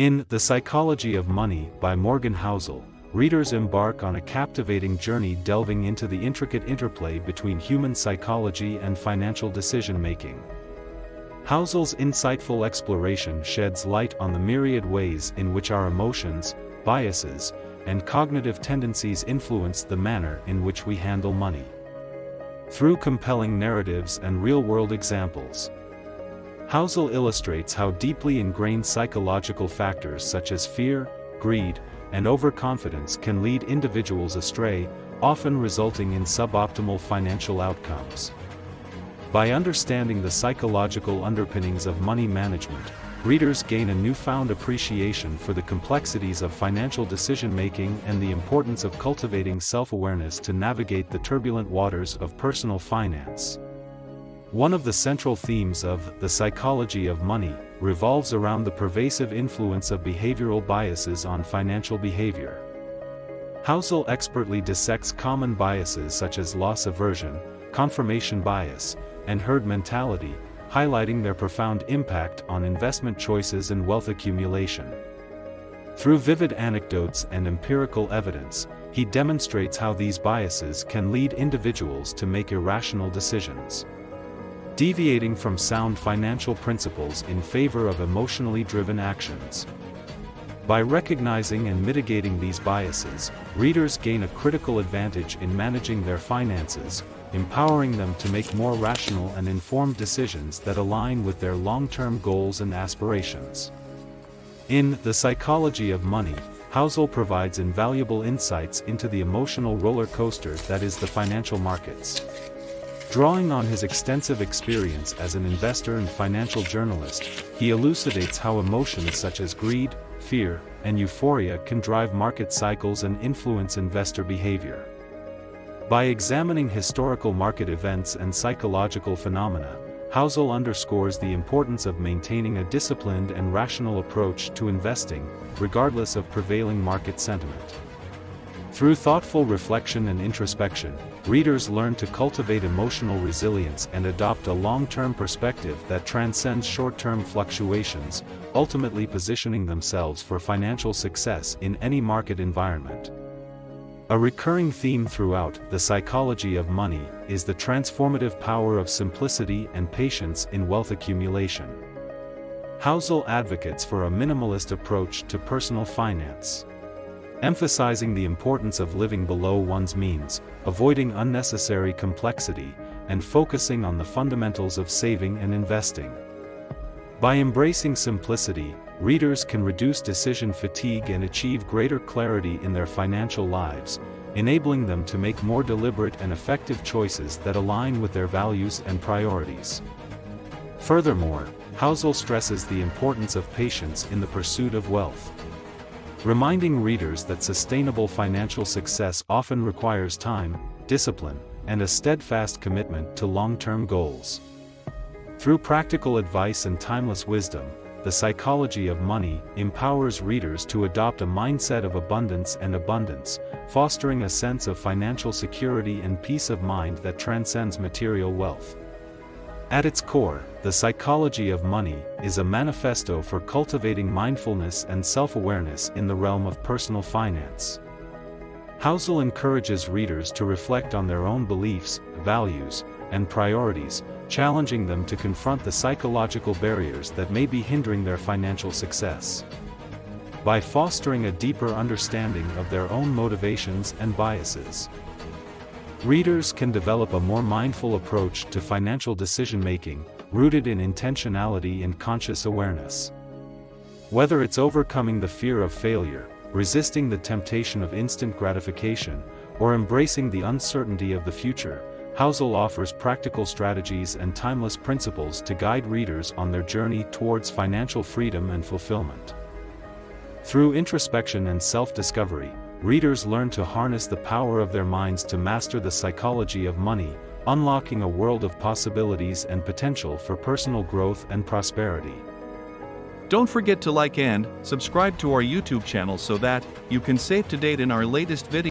In The Psychology of Money by Morgan Housel, readers embark on a captivating journey delving into the intricate interplay between human psychology and financial decision-making. Housel's insightful exploration sheds light on the myriad ways in which our emotions, biases, and cognitive tendencies influence the manner in which we handle money. Through compelling narratives and real-world examples, Housel illustrates how deeply ingrained psychological factors such as fear, greed, and overconfidence can lead individuals astray, often resulting in suboptimal financial outcomes. By understanding the psychological underpinnings of money management, readers gain a newfound appreciation for the complexities of financial decision-making and the importance of cultivating self-awareness to navigate the turbulent waters of personal finance. One of the central themes of The Psychology of Money revolves around the pervasive influence of behavioral biases on financial behavior. Housel expertly dissects common biases such as loss aversion, confirmation bias, and herd mentality, highlighting their profound impact on investment choices and wealth accumulation. Through vivid anecdotes and empirical evidence, he demonstrates how these biases can lead individuals to make irrational decisions. Deviating from sound financial principles in favor of emotionally driven actions. By recognizing and mitigating these biases, readers gain a critical advantage in managing their finances, empowering them to make more rational and informed decisions that align with their long-term goals and aspirations. In The Psychology of Money, Housel provides invaluable insights into the emotional roller coaster that is the financial markets. Drawing on his extensive experience as an investor and financial journalist, he elucidates how emotions such as greed, fear, and euphoria can drive market cycles and influence investor behavior. By examining historical market events and psychological phenomena, Housel underscores the importance of maintaining a disciplined and rational approach to investing, regardless of prevailing market sentiment. Through thoughtful reflection and introspection, readers learn to cultivate emotional resilience and adopt a long-term perspective that transcends short-term fluctuations, ultimately positioning themselves for financial success in any market environment. A recurring theme throughout The Psychology of Money is the transformative power of simplicity and patience in wealth accumulation. Housel advocates for a minimalist approach to personal finance. Emphasizing the importance of living below one's means, avoiding unnecessary complexity, and focusing on the fundamentals of saving and investing. By embracing simplicity, readers can reduce decision fatigue and achieve greater clarity in their financial lives, enabling them to make more deliberate and effective choices that align with their values and priorities. Furthermore, Housel stresses the importance of patience in the pursuit of wealth. Reminding readers that sustainable financial success often requires time, discipline, and a steadfast commitment to long-term goals. Through practical advice and timeless wisdom, the Psychology of Money empowers readers to adopt a mindset of abundance and abundance, fostering a sense of financial security and peace of mind that transcends material wealth. At its core, The Psychology of Money is a manifesto for cultivating mindfulness and self-awareness in the realm of personal finance. Housel encourages readers to reflect on their own beliefs, values, and priorities, challenging them to confront the psychological barriers that may be hindering their financial success. By fostering a deeper understanding of their own motivations and biases, readers can develop a more mindful approach to financial decision-making, rooted in intentionality and conscious awareness. Whether it's overcoming the fear of failure, resisting the temptation of instant gratification, or embracing the uncertainty of the future, Housel offers practical strategies and timeless principles to guide readers on their journey towards financial freedom and fulfillment. Through introspection and self-discovery, readers learn to harness the power of their minds to master the psychology of money, unlocking a world of possibilities and potential for personal growth and prosperity. Don't forget to like and subscribe to our YouTube channel so that you can stay up to date in our latest videos.